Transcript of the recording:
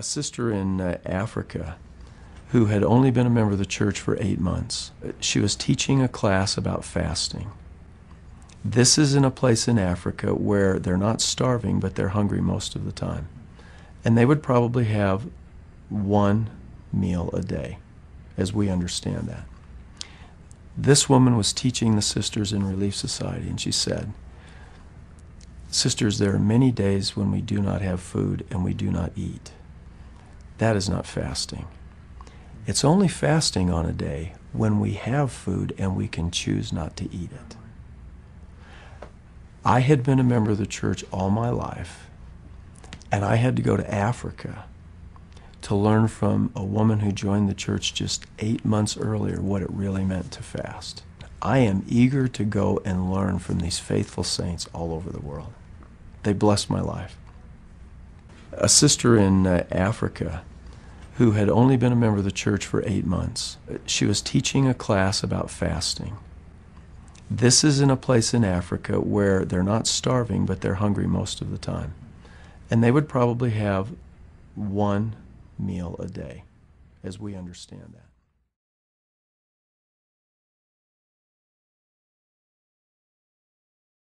a sister in uh, Africa who had only been a member of the church for eight months. She was teaching a class about fasting. This is in a place in Africa where they're not starving, but they're hungry most of the time. And they would probably have one meal a day, as we understand that. This woman was teaching the sisters in Relief Society, and she said, Sisters, there are many days when we do not have food and we do not eat. That is not fasting. It's only fasting on a day when we have food and we can choose not to eat it. I had been a member of the church all my life, and I had to go to Africa to learn from a woman who joined the church just eight months earlier what it really meant to fast. I am eager to go and learn from these faithful saints all over the world. They blessed my life. A sister in uh, Africa who had only been a member of the church for eight months, she was teaching a class about fasting. This is in a place in Africa where they're not starving, but they're hungry most of the time. And they would probably have one meal a day, as we understand that.